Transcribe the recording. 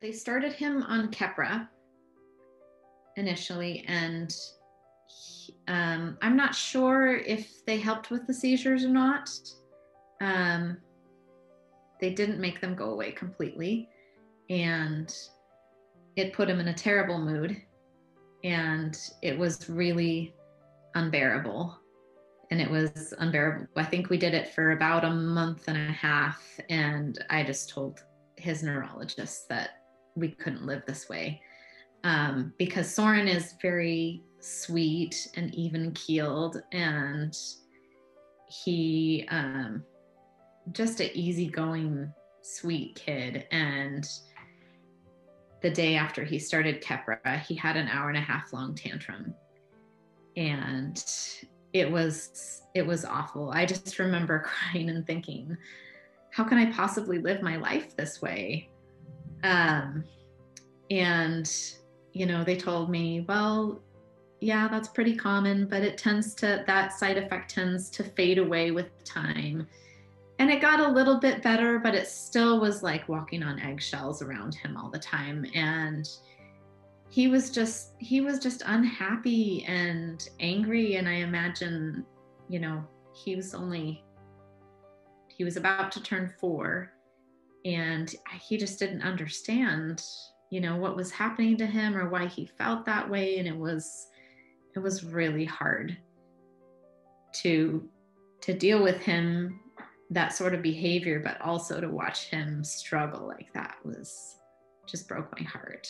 they started him on Keppra initially, and he, um, I'm not sure if they helped with the seizures or not. Um, they didn't make them go away completely, and it put him in a terrible mood, and it was really unbearable. And it was unbearable. I think we did it for about a month and a half, and I just told his neurologist that we couldn't live this way. Um, because Soren is very sweet and even keeled and he um, just an easygoing sweet kid and the day after he started Keppra, he had an hour and a half long tantrum. And it was it was awful. I just remember crying and thinking how can i possibly live my life this way um, and you know they told me well yeah that's pretty common but it tends to that side effect tends to fade away with time. And it got a little bit better but it still was like walking on eggshells around him all the time. And he was just he was just unhappy and angry. And i imagine you know he was only he was about to turn 4 and he just didn't understand you know what was happening to him or why he felt that way. And it was it was really hard to to deal with him that sort of behavior but also to watch him struggle like that was just broke my heart